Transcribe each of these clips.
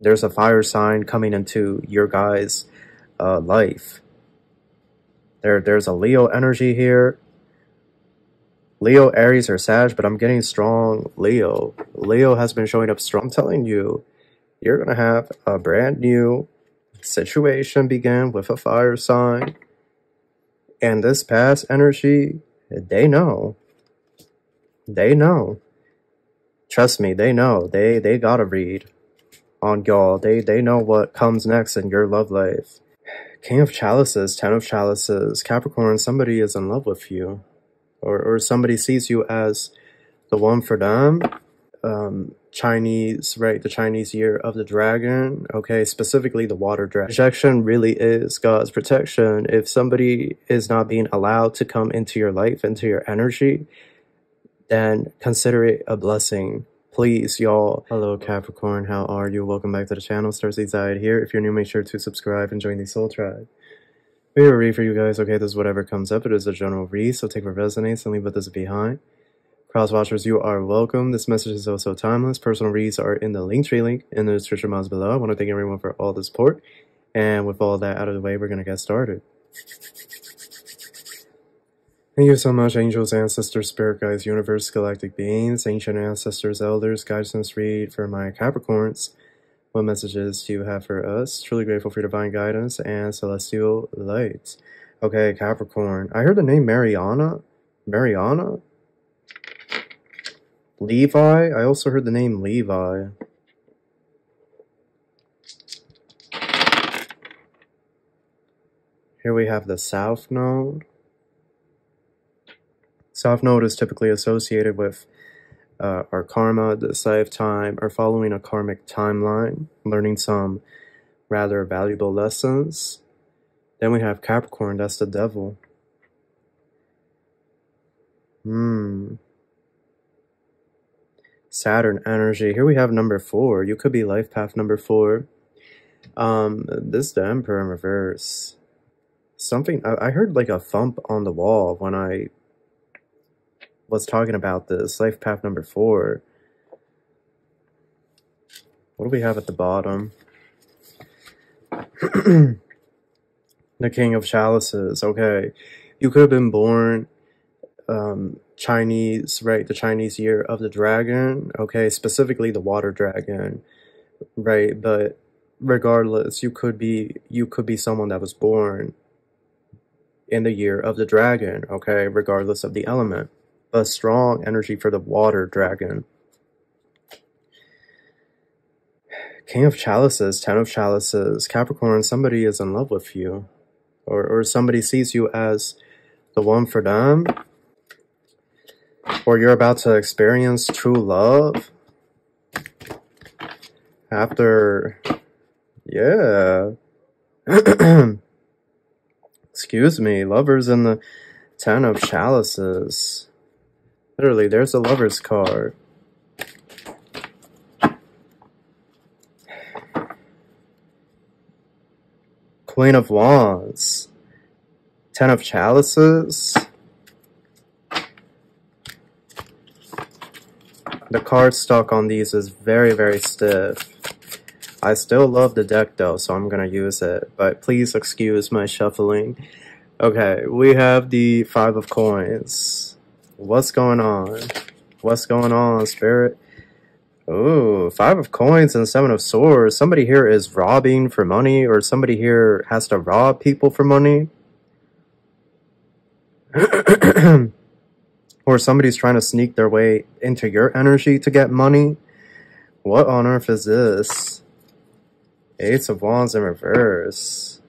there's a fire sign coming into your guys' uh, life. There, there's a Leo energy here. Leo, Aries, or Sag, but I'm getting strong Leo. Leo has been showing up strong. I'm telling you, you're going to have a brand new situation begin with a fire sign. And this past energy, they know. They know. Trust me, they know. They they gotta read on y'all. They they know what comes next in your love life. King of Chalices, Ten of Chalices, Capricorn, somebody is in love with you. Or or somebody sees you as the one for them. Um Chinese, right? The Chinese year of the dragon. Okay, specifically the water dragon. Protection really is God's protection. If somebody is not being allowed to come into your life, into your energy, then consider it a blessing. Please, y'all. Hello, Capricorn. How are you? Welcome back to the channel. Starseed Ziyadd here. If you're new, make sure to subscribe and join the Soul Tribe. We will read for you guys. Okay, this is whatever comes up. It is a general read, so take what resonates and leave what doesn't behind. Cross watchers, you are welcome. This message is also timeless. Personal reads are in the link tree link in the description box below. I want to thank everyone for all the support. And with all that out of the way, we're going to get started. Thank you so much, angels, ancestors, spirit guides, universe, galactic beings, ancient ancestors, elders, guides, guidance read for my Capricorns. What messages do you have for us? Truly grateful for your divine guidance and celestial light. Okay, Capricorn. I heard the name Mariana. Mariana? Levi? I also heard the name Levi. Here we have the South Node. South Node is typically associated with uh, our karma, the side of time, or following a karmic timeline, learning some rather valuable lessons. Then we have Capricorn, that's the devil. Hmm. Saturn energy. Here we have number four. You could be life path number four. Um, this the Emperor in reverse. Something I, I heard like a thump on the wall when I was talking about this life path number four. What do we have at the bottom? the King of Chalices. Okay, you could have been born um, Chinese, right? The Chinese year of the dragon, okay? Specifically the water dragon, right? But regardless, you could be you could be someone that was born in the year of the dragon, okay? Regardless of the element. A strong energy for the water dragon. King of Chalices, Ten of Chalices, Capricorn, somebody is in love with you. Or, or somebody sees you as the one for them or you're about to experience true love after yeah excuse me lovers in the ten of chalices literally there's a lover's card queen of wands ten of chalices The card stock on these is very, very stiff. I still love the deck though, so I'm gonna use it. But please excuse my shuffling. Okay, we have the Five of Coins. What's going on? What's going on, Spirit? Ooh, Five of Coins and Seven of Swords. Somebody here is robbing for money, or somebody here has to rob people for money. or somebody's trying to sneak their way into your energy to get money. What on earth is this? Eight of Wands in reverse.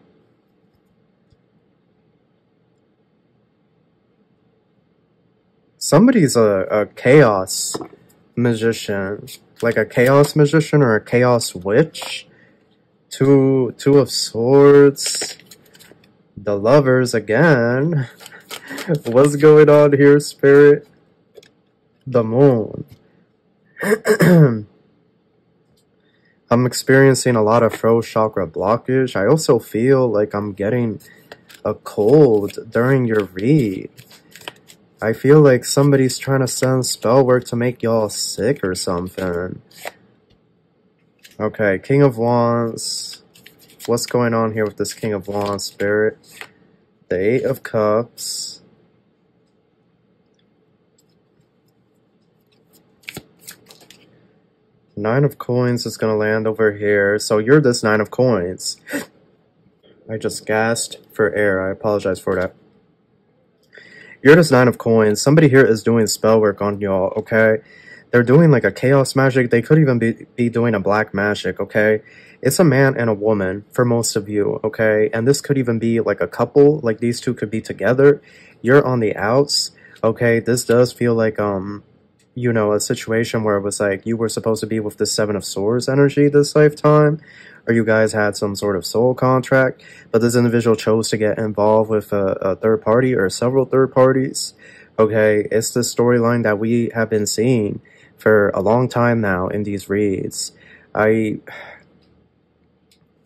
Somebody's a, a chaos magician. Like a chaos magician or a chaos witch. Two, two of swords. The lovers again. What's going on here, Spirit? The moon. I'm experiencing a lot of throat chakra blockage. I also feel like I'm getting a cold during your read. I feel like somebody's trying to send spell work to make y'all sick or something. Okay, King of Wands. What's going on here with this King of Wands spirit? The Eight of Cups. Nine of Coins is going to land over here. So you're this Nine of Coins. I just gasped for air. I apologize for that. You're this Nine of Coins. Somebody here is doing spell work on y'all, okay? They're doing like a chaos magic. They could even be, be doing a black magic, okay? It's a man and a woman for most of you, okay? And this could even be like a couple. Like these two could be together. You're on the outs, okay? This does feel like, um, you know, a situation where it was like you were supposed to be with the Seven of Swords energy this lifetime, or you guys had some sort of soul contract, but this individual chose to get involved with a, a third party or several third parties. Okay, it's the storyline that we have been seeing for a long time now in these reads. I.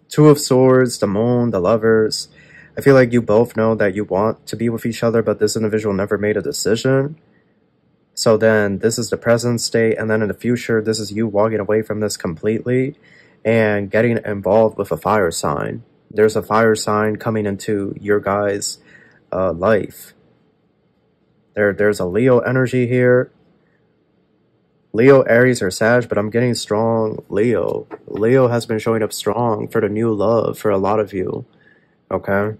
Two of Swords, the Moon, the Lovers. I feel like you both know that you want to be with each other, but this individual never made a decision. So then this is the present state, and then in the future, this is you walking away from this completely and getting involved with a fire sign. There's a fire sign coming into your guys' uh, life. There, there's a Leo energy here. Leo, Aries, or Sag, but I'm getting strong Leo. Leo has been showing up strong for the new love for a lot of you. Okay?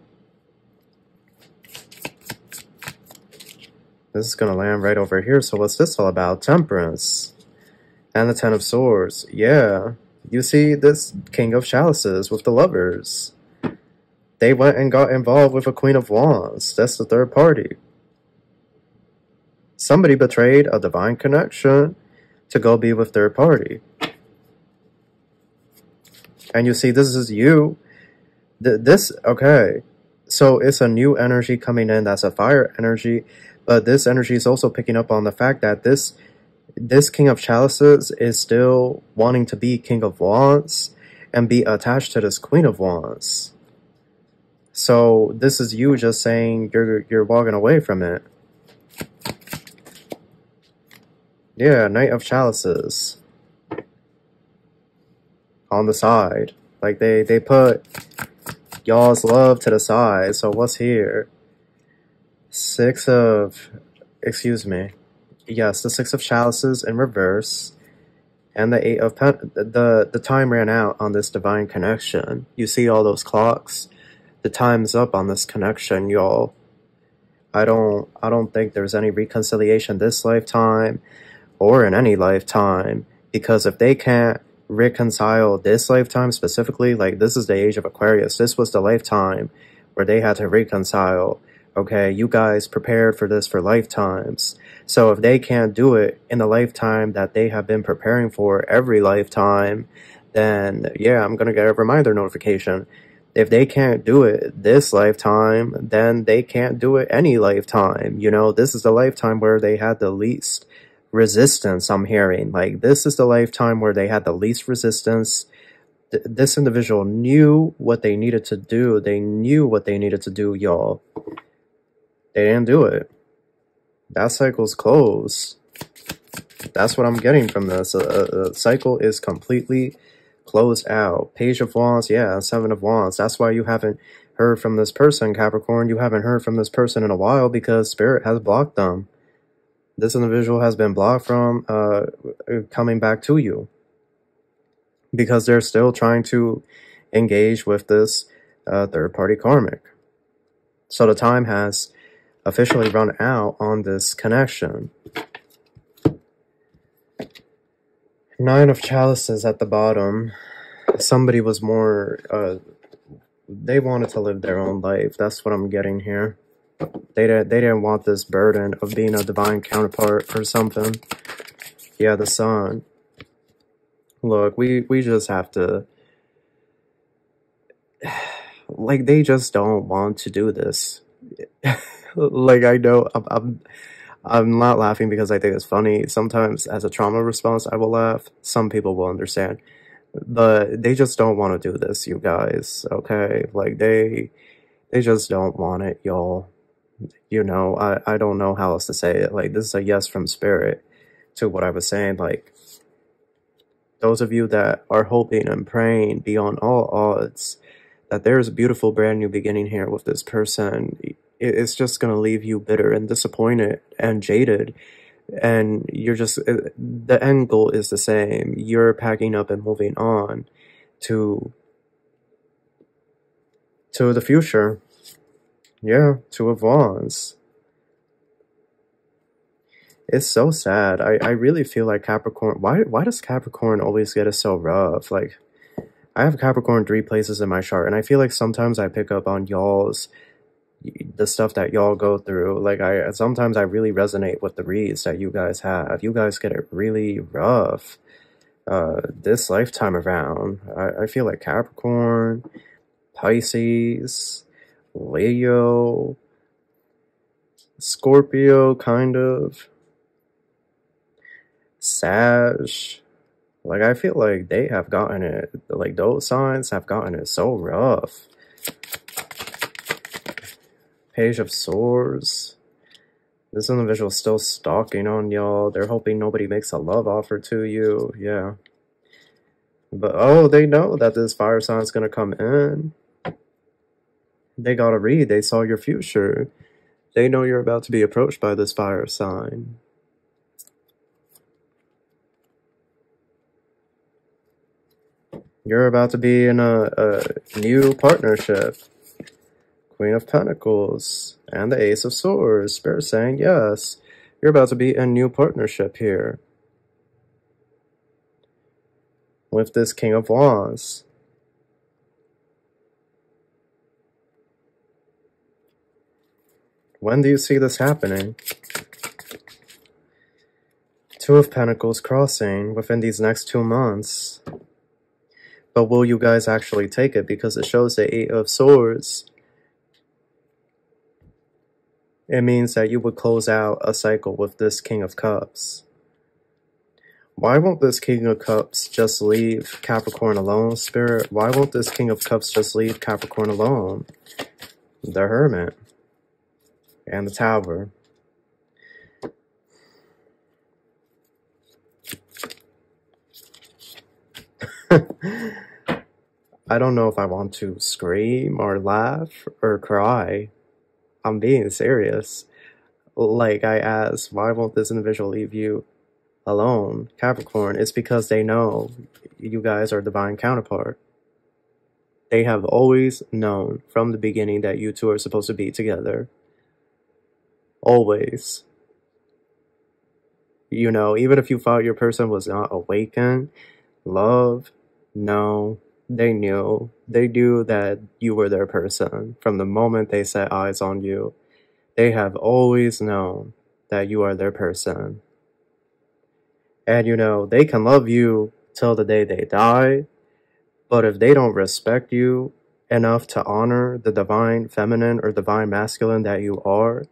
This is going to land right over here. So what's this all about? Temperance. And the Ten of Swords. Yeah. You see this King of Chalices with the lovers. They went and got involved with a Queen of Wands. That's the third party. Somebody betrayed a divine connection to go be with third party. And you see, this is you. This, okay. So it's a new energy coming in that's a fire energy but this energy is also picking up on the fact that this this King of Chalices is still wanting to be King of Wands and be attached to this Queen of Wands. So this is you just saying you're you're walking away from it. Yeah, Knight of Chalices. On the side. Like they, they put y'all's love to the side, so what's here? Six of, excuse me, yes, the six of chalices in reverse, and the eight of pen. The the time ran out on this divine connection. You see all those clocks. The time's up on this connection, y'all. I don't I don't think there's any reconciliation this lifetime, or in any lifetime, because if they can't reconcile this lifetime specifically, like this is the age of Aquarius. This was the lifetime where they had to reconcile Okay, you guys prepared for this for lifetimes. So if they can't do it in the lifetime that they have been preparing for every lifetime, then yeah, I'm going to get a reminder notification. If they can't do it this lifetime, then they can't do it any lifetime. You know, this is the lifetime where they had the least resistance, I'm hearing. Like, this is the lifetime where they had the least resistance. Th this individual knew what they needed to do. They knew what they needed to do, y'all. They didn't do it. That cycle's closed. That's what I'm getting from this. A, cycle is completely closed out. Page of Wands, yeah, Seven of Wands. That's why you haven't heard from this person, Capricorn. You haven't heard from this person in a while because Spirit has blocked them. This individual has been blocked from uh, coming back to you because they're still trying to engage with this uh, third party karmic. So the time has officially run out on this connection. Nine of chalices at the bottom. Somebody was more, uh, they wanted to live their own life. That's what I'm getting here. They didn't, they didn't want this burden of being a divine counterpart or something. Yeah, the sun. Look, we, we just have to, like, they just don't want to do this. like I know I'm, I'm I'm not laughing because I think it's funny. Sometimes as a trauma response, I will laugh. Some people will understand, but they just don't want to do this, you guys. Okay, like they they just don't want it, y'all. You know, I I don't know how else to say it. Like this is a yes from spirit to what I was saying. Like those of you that are hoping and praying beyond all odds that there's a beautiful brand new beginning here with this person, it's just going to leave you bitter and disappointed and jaded. And you're just, the end goal is the same. You're packing up and moving on to, to the future. Yeah, to advance. It's so sad. I, I really feel like Capricorn. Why why does Capricorn always get us so rough? Like, I have Capricorn three places in my chart, and I feel like sometimes I pick up on y'all's the stuff that y'all go through. Like I sometimes I really resonate with the reads that you guys have. You guys get it really rough uh, this lifetime around. I, I feel like Capricorn, Pisces, Leo, Scorpio, kind of, Sag. Like I feel like they have gotten it. Like those signs have gotten it so rough. Page of Swords. This individual's still stalking on y'all. They're hoping nobody makes a love offer to you. Yeah. But, oh, they know that this fire sign's gonna come in. They got to read. They saw your future. They know you're about to be approached by this fire sign. You're about to be in a, a new partnership. Queen of Pentacles, and the Ace of Swords. Spirit saying, yes, you're about to be a new partnership here. With this King of Wands. When do you see this happening? Two of Pentacles crossing within these next two months. But will you guys actually take it? Because it shows the Eight of Swords it means that you would close out a cycle with this King of Cups. Why won't this King of Cups just leave Capricorn alone, Spirit? Why won't this King of Cups just leave Capricorn alone? The Hermit. And the Tower. I don't know if I want to scream or laugh or cry. I'm being serious. Like I asked, why won't this individual leave you alone, Capricorn? It's because they know you guys are divine counterpart. They have always known from the beginning that you two are supposed to be together. Always. You know, even if you thought your person was not awakened, love, no, they knew. They knew that you were their person from the moment they set eyes on you. They have always known that you are their person. And you know, they can love you till the day they die, but if they don't respect you enough to honor the divine feminine or divine masculine that you are,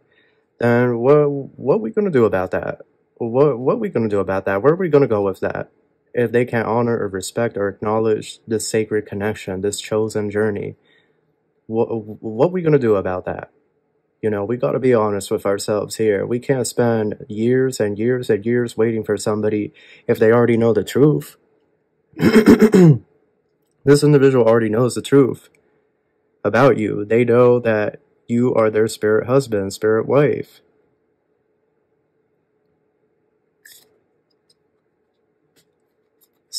then what what are we gonna do about that? What what are we gonna do about that? Where are we gonna go with that? If they can honor or respect or acknowledge this sacred connection, this chosen journey, what what are we gonna do about that? You know, we got to be honest with ourselves here. We can't spend years and years and years waiting for somebody if they already know the truth. this individual already knows the truth about you. They know that you are their spirit husband, spirit wife.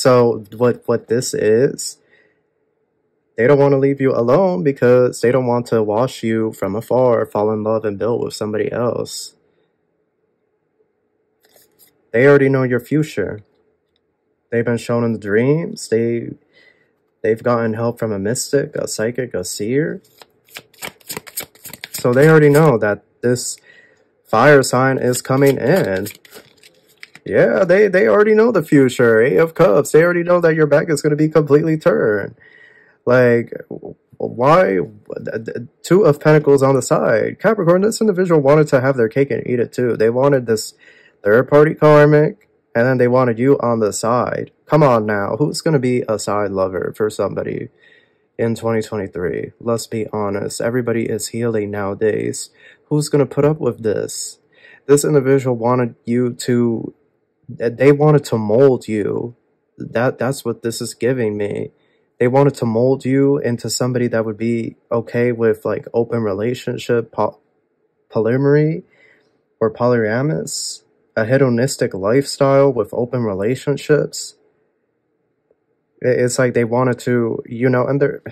So what what this is, they don't want to leave you alone because they don't want to watch you from afar fall in love and build with somebody else. They already know your future. They've been shown in the dreams. They they've gotten help from a mystic, a psychic, a seer. So they already know that this fire sign is coming in. Yeah, they, they already know the future. Eight of Cups. They already know that your back is going to be completely turned. Like, why? Two of Pentacles on the side. Capricorn, this individual wanted to have their cake and eat it too. They wanted this third party karmic, and then they wanted you on the side. Come on now. Who's going to be a side lover for somebody in 2023? Let's be honest. Everybody is healing nowadays. Who's going to put up with this? This individual wanted you to they wanted to mold you that that's what this is giving me. They wanted to mold you into somebody that would be okay with like open relationship, po- polyamory, or polyamorous, a hedonistic lifestyle with open relationships. It's like they wanted to, you know, and they're.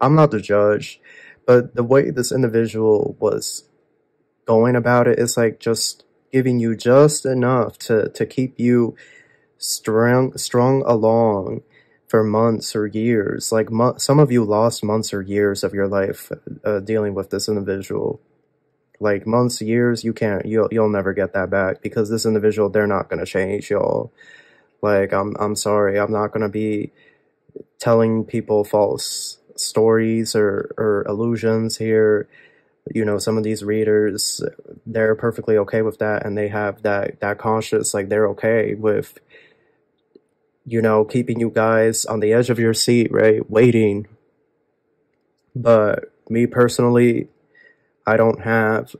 I'm not the judge, but the way this individual was going about it is like just giving you just enough to to keep you strung strung along for months or years. Like mo- some of you lost months or years of your life uh, dealing with this individual. Like months, years, you can't, you'll you'll never get that back because this individual, they're not gonna change, y'all. Like I'm I'm sorry, I'm not gonna be telling people false stories or or illusions here you know some of these readers they're perfectly okay with that and they have that that conscious like they're okay with you know keeping you guys on the edge of your seat right waiting. But me personally i don't have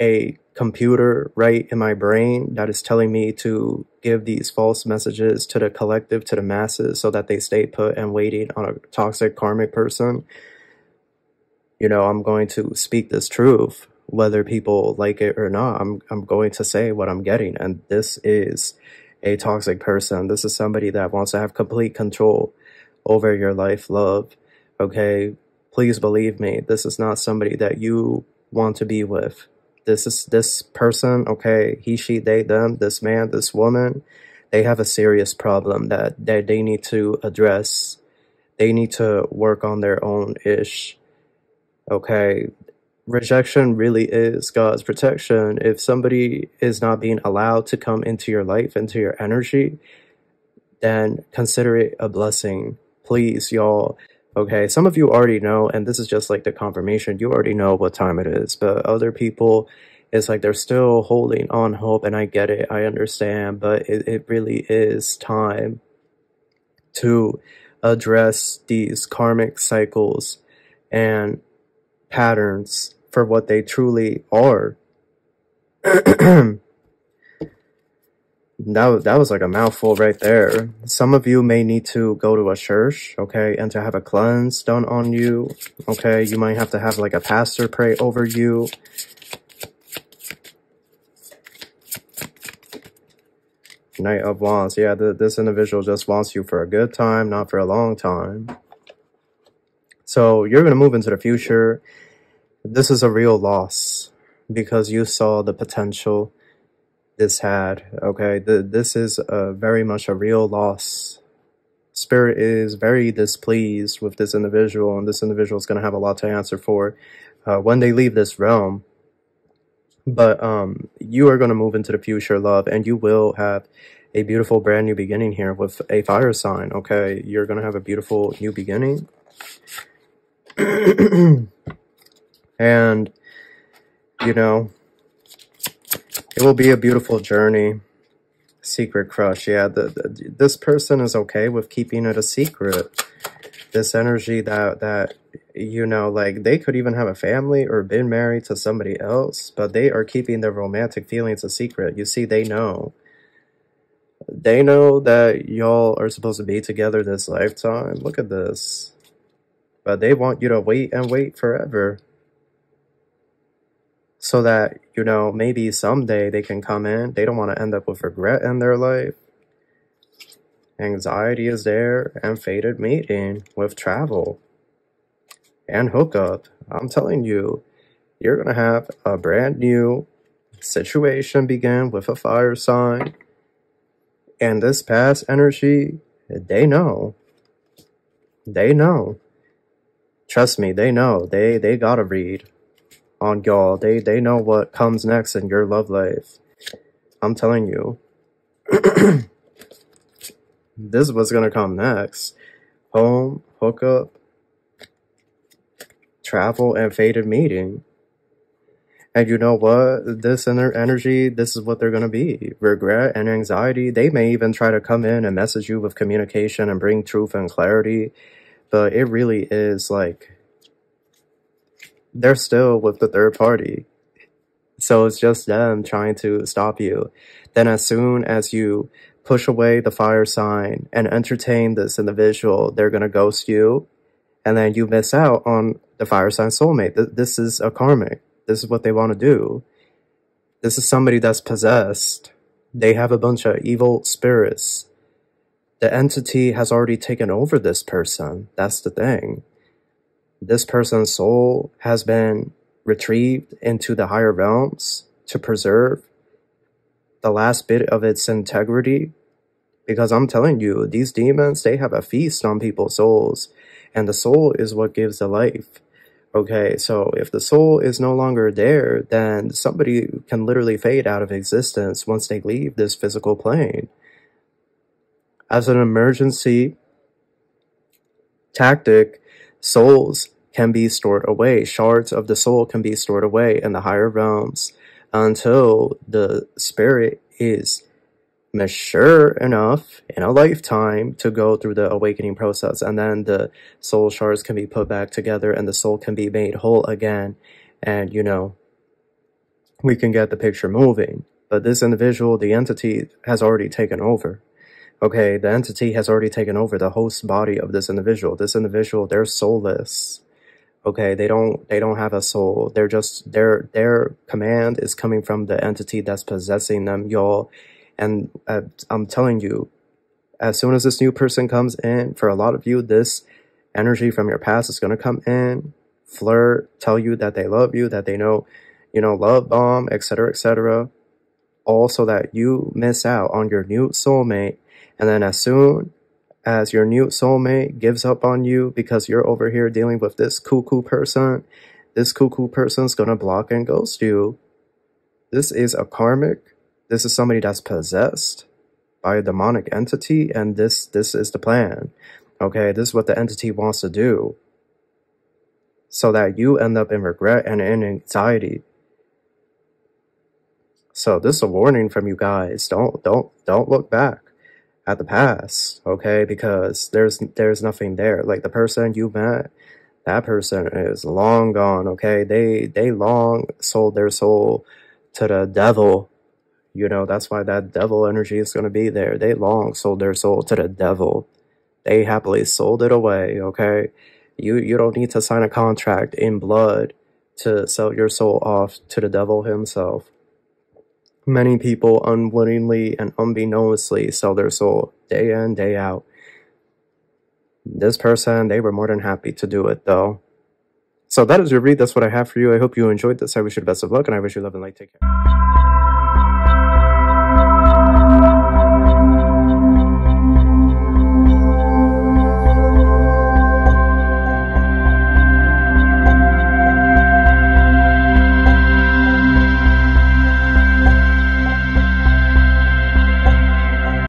a computer right in my brain that is telling me to give these false messages to the collective to the masses so that they stay put and waiting on a toxic karmic person you know, I'm going to speak this truth, whether people like it or not. I'm, I'm going to say what I'm getting. And this is a toxic person. This is somebody that wants to have complete control over your life, love. Okay. Please believe me. This is not somebody that you want to be with. This is this person. Okay. He, she, they, them, this man, this woman. They have a serious problem that, that they need to address. They need to work on their own ish okay, rejection really is God's protection. If somebody is not being allowed to come into your life, into your energy, then consider it a blessing. Please, y'all. Okay, some of you already know, and this is just like the confirmation. You already know what time it is, but other people, it's like they're still holding on hope, and I get it, I understand, but it, it really is time to address these karmic cycles and patterns for what they truly are. that was, that was like a mouthful right there. Some of you may need to go to a church, okay, and to have a cleanse done on you, okay. You might have to have like a pastor pray over you. Knight of Wands, yeah, the, this individual just wants you for a good time, not for a long time. So you're going to move into the future. This is a real loss because you saw the potential this had. Okay, the, this is a very much a real loss. Spirit is very displeased with this individual, and this individual is going to have a lot to answer for uh, when they leave this realm. But um, you are going to move into the future, love, and you will have a beautiful brand new beginning here with a fire sign. Okay, you're going to have a beautiful new beginning. and, you know, it will be a beautiful journey. Secret crush, yeah. The, the, this person is okay with keeping it a secret. This energy that that you know, like they could even have a family or been married to somebody else, but they are keeping their romantic feelings a secret. You see, they know. They know that y'all are supposed to be together this lifetime. Look at this. But they want you to wait and wait forever. So that, you know, maybe someday they can come in. They don't want to end up with regret in their life. Anxiety is there and fated meeting with travel and hookup. I'm telling you, you're going to have a brand new situation begin with a fire sign. And this past energy, they know. They know. Trust me, they know. They they gotta read on y'all. They they know what comes next in your love life. I'm telling you. this is what's gonna come next. Home, hookup, travel, and fated meeting. And you know what? This inner energy, this is what they're going to be. Regret and anxiety. They may even try to come in and message you with communication and bring truth and clarity but it really is like they're still with the third party. So it's just them trying to stop you. Then as soon as you push away the fire sign and entertain this individual, they're going to ghost you. And then you miss out on the fire sign soulmate. This is a karmic. This is what they want to do. This is somebody that's possessed. They have a bunch of evil spirits. The entity has already taken over this person. That's the thing. This person's soul has been retrieved into the higher realms to preserve the last bit of its integrity. Because I'm telling you, these demons, they have a feast on people's souls. And the soul is what gives the life. Okay, so if the soul is no longer there, then somebody can literally fade out of existence once they leave this physical plane. As an emergency tactic, souls can be stored away. Shards of the soul can be stored away in the higher realms until the spirit is mature enough in a lifetime to go through the awakening process. And then the soul shards can be put back together and the soul can be made whole again. And you know we can get the picture moving. But this individual the entity has already taken over okay the entity has already taken over the host body of this individual this individual they're soulless okay they don't they don't have a soul they're just their their command is coming from the entity that's possessing them y'all and uh, I'm telling you, as soon as this new person comes in, for a lot of you, this energy from your past is to come in, flirt, tell you that they love you, that they know, you know, love bomb, etc., etc. All so that you miss out on your new soulmate. And then as soon as your new soulmate gives up on you because you're over here dealing with this cuckoo person, this cuckoo person's to block and ghost you. This is a karmic this is somebody that's possessed by a demonic entity, and this this is the plan. Okay, this is what the entity wants to do. So that you end up in regret and in anxiety. So this is a warning from you guys. Don't don't don't look back at the past, okay? Because there's there's nothing there. Like the person you met, that person is long gone, okay? They they long sold their soul to the devil you know, that's why that devil energy is going to be there. They long sold their soul to the devil. They happily sold it away, okay? You you don't need to sign a contract in blood to sell your soul off to the devil himself. Many people unwittingly and unbeknownstly sell their soul day in, day out. This person, they were more than happy to do it though. So that is your read. That's what I have for you. I hope you enjoyed this. I wish you the best of luck and I wish you love and light. Take care.